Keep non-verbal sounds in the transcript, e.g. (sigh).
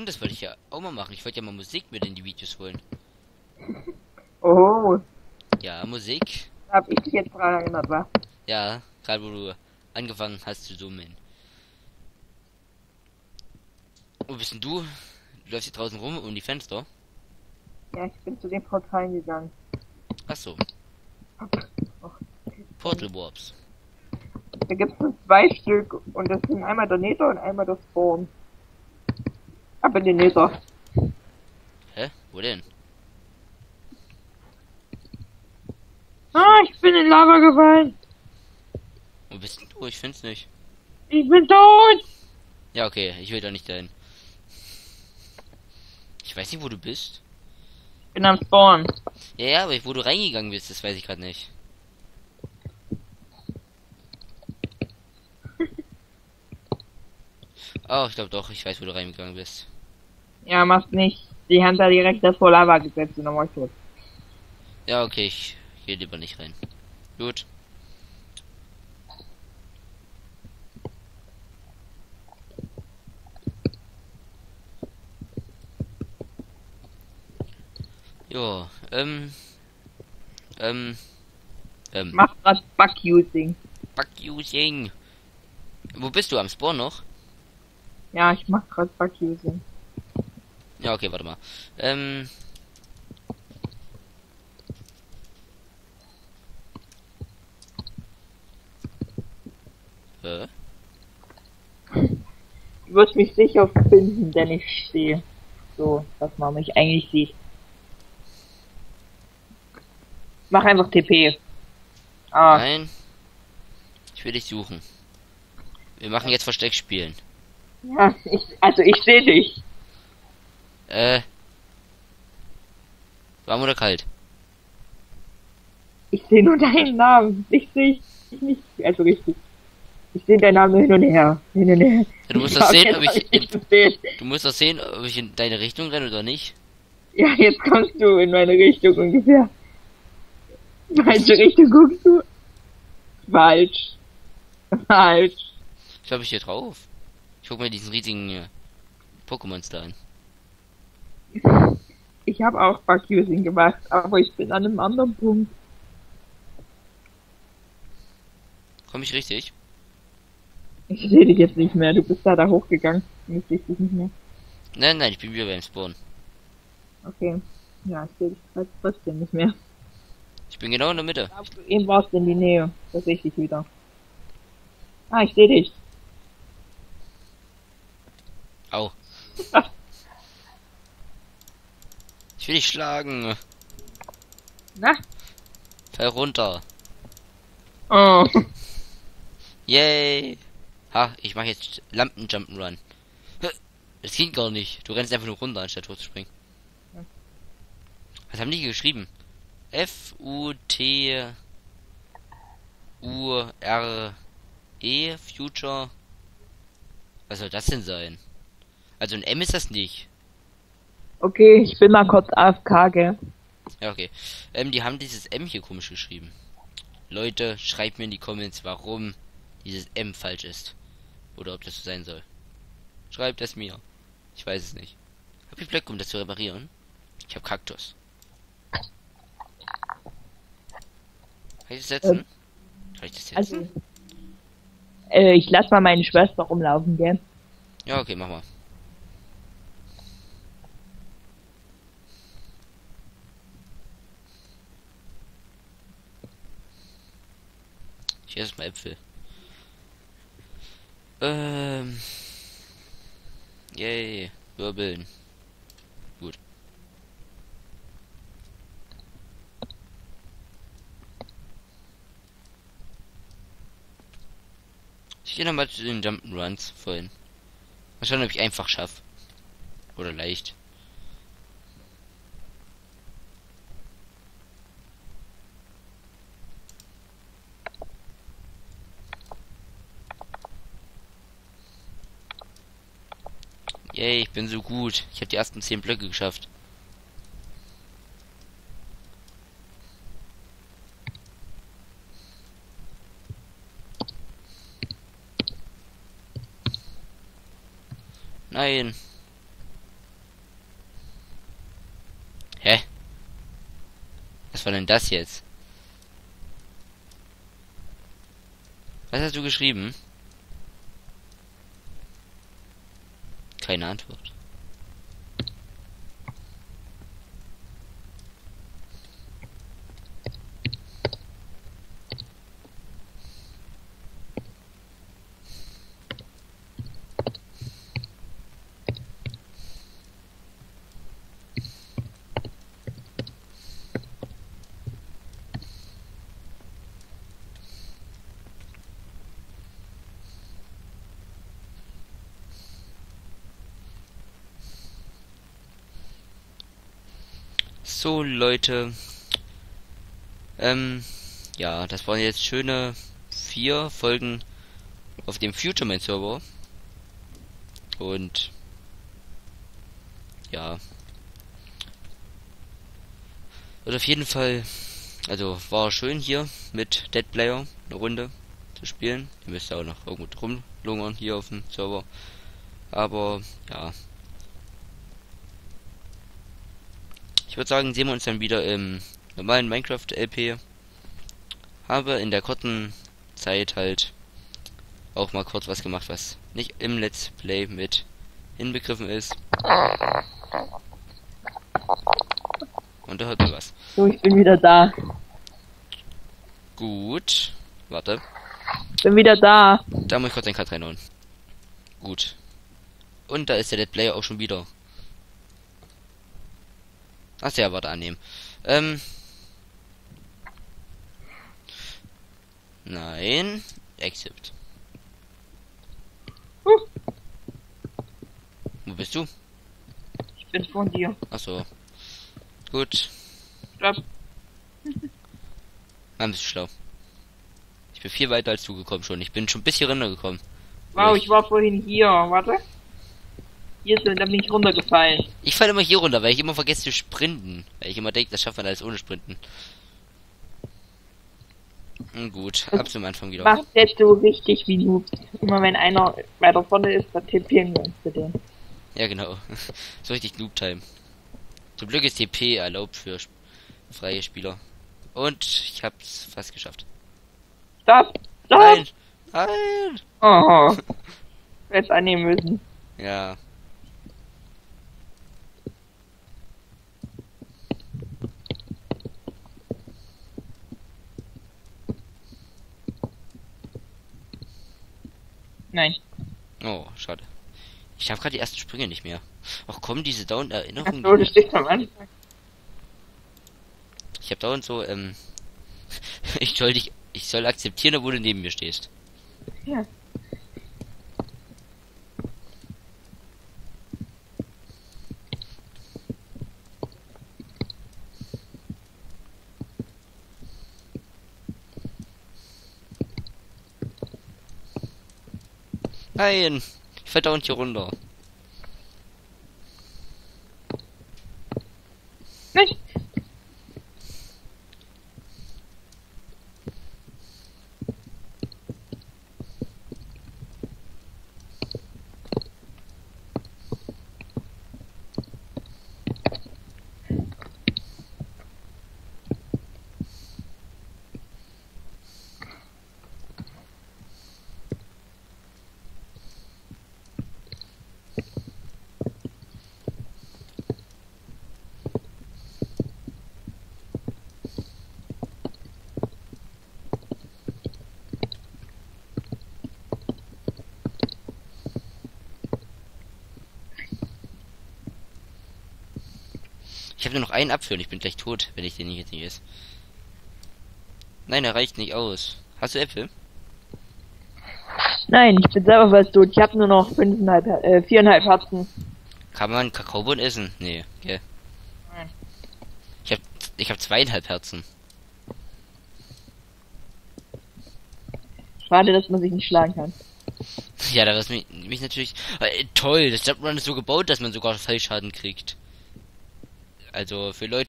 stimmt, das wollte ich ja auch mal machen. Ich wollte ja mal Musik mit in die Videos holen. Oh, Ja, Musik. hab ich dich jetzt dran erinnert, wa? Ja, gerade wo du angefangen hast zu summen. Wo bist denn du? Du läufst hier draußen rum um die Fenster. Ja, ich bin zu den Portalen gegangen. Ach so, Och, Portal Warps. Da gibt's nur zwei Stück und das sind einmal der Nether und einmal der Spawn. Ab in den Nether. Hä? Wo denn? Ah, ich bin in Lava gefallen. Wo bist du? Ich find's nicht. Ich bin tot. Ja, okay, ich will da nicht dahin. Ich weiß nicht, wo du bist. Ich bin am Spawn. Ja, ja, aber wo du reingegangen bist, das weiß ich gerade nicht. Oh, ich glaube doch, ich weiß, wo du reingegangen bist. Ja, machst nicht. Die haben da direkt vor Lava gesetzt und dann war ich tot. Ja, okay, ich gehe lieber nicht rein. Gut. Jo, ähm, ähm, ähm, Mach grad Bug-Using. Bug using. Wo bist du am Spawn noch? Ja, ich mach grad Bug-Using. Ja, okay, warte mal. Ähm. Äh, Du wirst mich sicher finden, denn ich stehe. So, dass man mich eigentlich sieht. Mach einfach TP. Ah, nein. Ich will dich suchen. Wir machen jetzt Versteck spielen. Ja, ich, also ich sehe dich. Äh. Warm oder kalt? Ich sehe nur deinen Namen. Ich sehe dich nicht. Also richtig. Ich sehe deinen Namen hin und her. Hin und her. Du musst das sehen, ob ich in, du musst das sehen, ob ich in deine Richtung renne oder nicht. Ja, jetzt kommst du in meine Richtung ungefähr. Welche Richtung guckst du? Falsch. Falsch. Ich glaube, ich hier drauf. Guck mir diesen riesigen äh, Pokémons da an. Ich habe auch Bug-Using gemacht, aber ich bin an einem anderen Punkt. Komm ich richtig? Ich sehe dich jetzt nicht mehr. Du bist da da hochgegangen. Ich sehe dich nicht mehr. Nein, nein, ich bin wieder beim Spawn. Okay. Ja, ich sehe dich trotzdem nicht mehr. Ich bin genau in der Mitte. Du eben warst in die Nähe. Da sehe ich dich wieder. Ah, ich sehe dich. Ich will dich schlagen. Na? Fall runter. Oh. Yay. Ha, ich mache jetzt Lampen Jump'n'Run. Das geht gar nicht. Du rennst einfach nur runter, anstatt hochzuspringen. Ja. Was haben die geschrieben? F U T U R E Future. Was soll das denn sein? Also ein M ist das nicht. Okay, ich bin mal kurz AFK, gell? Ja, okay. Ähm, die haben dieses M hier komisch geschrieben. Leute, schreibt mir in die Comments, warum dieses M falsch ist. Oder ob das so sein soll. Schreibt es mir. Ich weiß es nicht. Hab ich Blöcke, um das zu reparieren? Ich hab Kaktus. Kann ich das setzen? Kann ich das setzen? Also, äh, ich lass mal meine Schwester rumlaufen, gell? Ja, okay, mach mal. Ich esse mal Äpfel. Ähm. Yay. Wirbeln. Gut. Ich gehe nochmal zu den Jump'n'Runs vorhin. Mal schauen, ob ich einfach schaff. Oder leicht. Yay, ich bin so gut. Ich habe die ersten zehn Blöcke geschafft. Nein. Hä? Was war denn das jetzt? Was hast du geschrieben? Keine Antwort. So, Leute. Ähm, ja, das waren jetzt schöne vier Folgen auf dem Futureman Server. Und ja. Wird auf jeden Fall, also war schön hier mit Dead Player eine Runde zu spielen. Ihr müsst auch noch irgendwo rumlungern hier auf dem Server. Aber ja, Ich würde sagen, sehen wir uns dann wieder im normalen Minecraft LP. Habe in der kurzen Zeit halt auch mal kurz was gemacht, was nicht im Let's Play mit inbegriffen ist. Und da hört man was. So, ich bin wieder da. Gut. Warte. Bin wieder da. Da muss ich kurz den Cut reinhauen. Gut. Und da ist der Dead Player auch schon wieder. Ach ja, warte annehmen. Ähm. Nein. Exit. Hm. Wo bist du? Ich bin von dir. Ach so. Gut. Stopp. (laughs) Dann bist du schlau. Ich bin viel weiter als du gekommen schon. Ich bin schon ein bisschen runtergekommen. Wow, ich war vorhin hier. Warte. Hier ist, da bin ich runtergefallen. Ich falle immer hier runter, weil ich immer vergesse zu sprinten. Weil ich immer denke, das schafft man alles ohne Sprinten. Gut, ab zum Anfang wieder. Machst jetzt so richtig wie du. Immer wenn einer weiter vorne ist, dann tippen wir uns den. Ja, genau. (laughs) so richtig Noob-Time. Zum Glück ist TP erlaubt für freie Spieler. Und ich hab's fast geschafft. Stopp! Stopp! Nein! Nein! Oh. (laughs) Jetzt annehmen müssen. Ja. Nein. Oh, schade. Ich habe gerade die ersten Sprünge nicht mehr. Ach komm, diese dauernd Erinnerungen. Ach so, das steht am Anfang. Ich habe dauernd so, ähm. (laughs) ich soll dich. Ich soll akzeptieren, obwohl du neben mir stehst. Ja. Nein! Ich fall dauernd hier runter. Nicht. Ich habe nur noch einen Apfel und ich bin gleich tot, wenn ich den jetzt nicht esse. Nein, er reicht nicht aus. Hast du Äpfel? Nein, ich bin selber fast tot. Ich habe nur noch fünfeinhalb, äh, viereinhalb Herzen. Kann man Kakaobohnen essen? Nee, gell? Nein. Ich hab, ich hab zweieinhalb Herzen. Schade, dass man sich nicht schlagen kann. Ja, da was mich, mich natürlich. Äh, toll, das Jump'n'Run ist so gebaut, dass man sogar Fallschaden kriegt. Also für Leute,